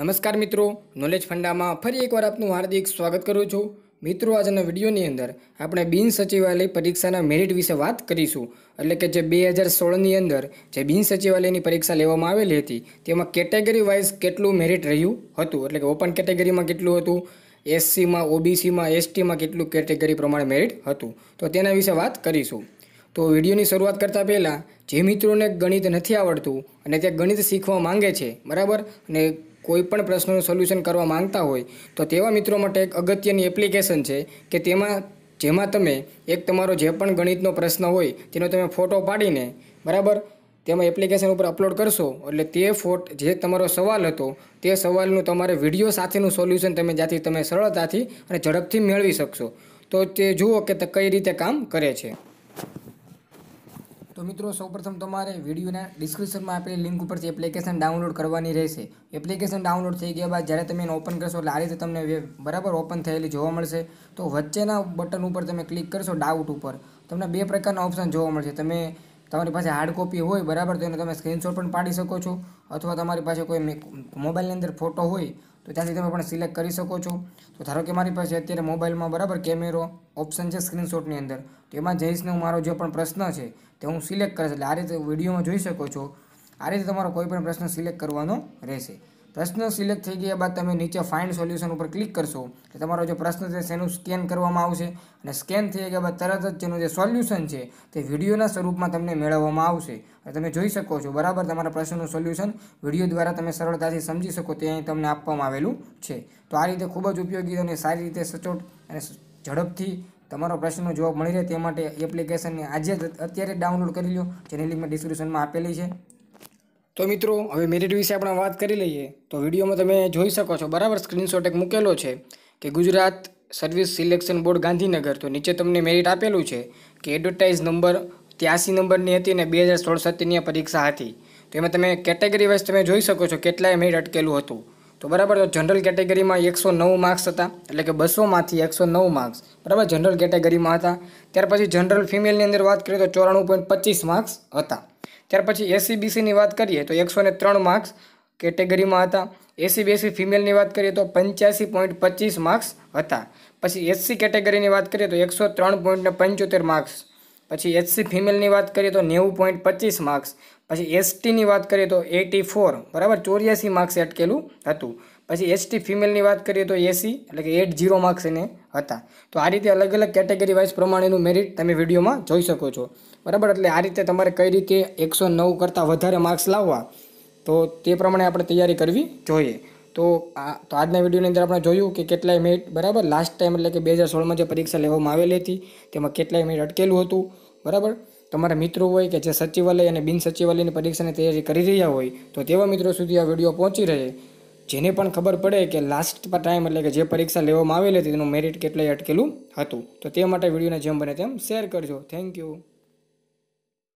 નમસ્કાર મિત્રો નોલેજ ફંડામાં ફરી એકવાર આપનું હાર્દિક સ્વાગત કરું છું. મિત્રો, આજના વિડીયોની અંદર આપણે બિન સચિવાલય પરીક્ષાના મેરિટ વિશે વાત કરીશું. એટલે કે જે બે હજાર સોળની અંદર જે બિન સચિવાલયની પરીક્ષા લેવામાં આવેલી હતી, તેમાં કેટેગરી વાઇઝ કેટલું મેરિટ રહ્યું હતું? એટલે કે ઓપન કેટેગરીમાં કેટલું હતું? એસસીમાં ઓબીસીમાં એસટીમાં કેટલું કેટેગરી પ્રમાણે મેરિટ હતું? તો તેના વિશે વાત કરીશું. તો વિડીયોની શરૂઆત કરતાં પહેલાં, જે મિત્રોને ગણિત નથી આવડતું અને તે ગણિત શીખવા માંગે છે, બરાબર? અને કોઈ પણ પ્રશ્નનું સોલ્યુશન કરવા માંગતા હોય, તો તેવા મિત્રો માટે એક અગત્યની એપ્લિકેશન છે કે તેમાં, જેમાં તમે એક તમારો જે પણ ગણિતનો પ્રશ્ન હોય, તેનો તમે ફોટો પાડીને, બરાબર? તેમાં એપ્લિકેશન ઉપર અપલોડ કરશો, એટલે તે ફોટ, જે તમારો સવાલ હતો, તે સવાલનું તમારે વીડિયો સાથેનું સોલ્યુશન તમે જ્યાંથી તમે સરળતાથી અને ઝડપથી મેળવી શકશો. તો તે જુઓ કે કઈ રીતે કામ કરે છે. તો મિત્રો, સૌપ્રથમ તમારે વિડીયોના ડિસ્ક્રિપ્શનમાં આપેલી લિંક ઉપરથી એપ્લિકેશન ડાઉનલોડ કરવાની રહેશે. એપ્લિકેશન ડાઉનલોડ થઈ ગયા બાદ જ્યારે તમે એને ઓપન કરશો એટલે આ રીતે તમને બરાબર ઓપન થયેલી જોવા મળશે. તો વચ્ચેના બટન ઉપર તમે ક્લિક કરશો ડાઉટ ઉપર. તમને બે પ્રકારના ઓપ્શન જોવા મળશે. તમે તમારી પાસે હાર્ડ કોપી હોય બરાબર, તો એને તમે સ્ક્રીનશોટ પણ પાડી શકો છો. અથવા તમારી પાસે કોઈ મોબાઈલની અંદર ફોટો હોય તો ત્યાંથી તમે પણ સિલેક્ટ કરી શકો છો. તો ધારો કે મારી પાસે અત્યારે મોબાઈલમાં બરાબર કેમેરો, ઓપ્શન છે સ્ક્રીનશોટની અંદર. તો એમાં જઈશને મારો જે પણ પ્રશ્ન છે તે હું સિલેક્ટ કરીશ. એટલે આ રીતે વિડીયોમાં જોઈ શકો છો. આ રીતે તમારો કોઈ પણ પ્રશ્ન સિલેક્ટ કરવાનો રહેશે. પ્રશ્ન સિલેક્ટ થઈ ગયા બાદ તમે નીચે ફાઇન્ડ સોલ્યુશન ઉપર ક્લિક કરશો. એટલે તમારો જે પ્રશ્ન છે તેનું સ્કેન કરવામાં આવશે અને સ્કેન થઈ ગયા બાદ તરત જ તેનું જે સોલ્યુશન છે તે વિડીયોના સ્વરૂપમાં તમને મેળવવામાં આવશે. અને તમે જોઈ શકો છો, બરાબર, તમારા પ્રશ્નનું સોલ્યુશન વીડિયો દ્વારા તમે સરળતાથી સમજી શકો તે અહીં તમને આપવામાં આવેલું છે. તો આ રીતે ખૂબ જ ઉપયોગી અને સારી રીતે સચોટ અને ઝડપથી તમારો પ્રશ્નનો જવાબ મળી રહે તે માટે એપ્લિકેશનને આજે અત્યારે ડાઉનલોડ કરી લો, જેની લિંક મેં ડિસ્ક્રિપ્શનમાં આપેલી છે. તો મિત્રો, હવે મેરિટ વિશે આપણે વાત કરી લઈએ. તો વિડીયોમાં તમે જોઈ શકો છો, બરાબર સ્ક્રીનશોટ એક મૂકેલો છે કે Gujarat service selection board Gandhinagar. તો નીચે તમને મેરિટ આપેલું છે કે એડવર્ટાઇઝ નંબર ત્યાસી નંબરની હતી અને બે હજાર સોળ સત્તરની પરીક્ષા હતી. તો એમાં તમે કેટેગરી વાઇઝ તમે જોઈ શકો છો કેટલાય મેરિટ અટકેલું હતું. તો બરાબર, તો જનરલ કેટેગરીમાં એકસો નવ માર્ક્સ હતા, એટલે કે બસોમાંથી એકસો નવ માર્ક્સ બરાબર જનરલ કેટેગરીમાં હતા. ત્યાર પછી જનરલ ફિમેલની અંદર વાત કરીએ તો ચોરાણું પોઈન્ટ પચીસ માર્ક્સ હતા. ત્યાર પછી એસીબીસીની વાત કરીએ તો એકસો ને ત્રણ માર્ક્સ કેટેગરીમાં હતા. બીસી ફિમેલની વાત કરીએ તો પંચ્યાસી પોઈન્ટ પચીસ માર્ક્સ હતા. પછી એસસી કેટેગરીની વાત કરીએ તો એકસો ત્રણ પોઈન્ટ પંચોતેર માર્ક્સ પછી એસસી ફિમેલની વાત કરીએ તો નેવું પોઈન્ટ પચીસ માર્ક્સ પછી એસટીની વાત કરીએ તો એટી ફોર બરાબર? ચોર્યાસી માર્ક્સ અટકેલું હતું. પછી એસટી ફિમેલની વાત કરીએ તો એસી એટલે કે એટ જીરો માર્ક્સ એને હતા. તો આ રીતે અલગ અલગ કેટેગરી વાઇઝ પ્રમાણેનું મેરિટ તમે વિડીયોમાં જોઈ શકો છો. બરાબર? એટલે આ રીતે તમારે કઈ રીતે એકસો નવ કરતાં વધારે માર્ક્સ લાવવા, તો તે પ્રમાણે આપણે તૈયારી કરવી જોઈએ. તો આ, તો આજના વિડીયોની અંદર આપણે જોયું કે કેટલાય મેરિટ બરાબર? લાસ્ટ ટાઈમ એટલે કે બે હજાર સોળમાં જે પરીક્ષા લેવામાં આવેલી હતી, તેમાં કેટલાય મેરિટ અટકેલું હતું. બરાબર? તમારા મિત્રો હોય કે જે સચિવાલય અને બિન સચિવાલયની પરીક્ષાની તૈયારી કરી રહ્યા હોય, તો તેવા મિત્રો સુધી આ વીડિયો પહોંચી રહે. જેને પણ ખબર પડે કે લાસ્ટ ટાઈમ એટલે કે જે પરીક્ષા લેવામાં આવેલી હતી તેનું મેરિટ કેટલાય અટકેલું હતું. તો તે માટે વિડીયોને જેમ બને તેમ શેર કરજો. Thank you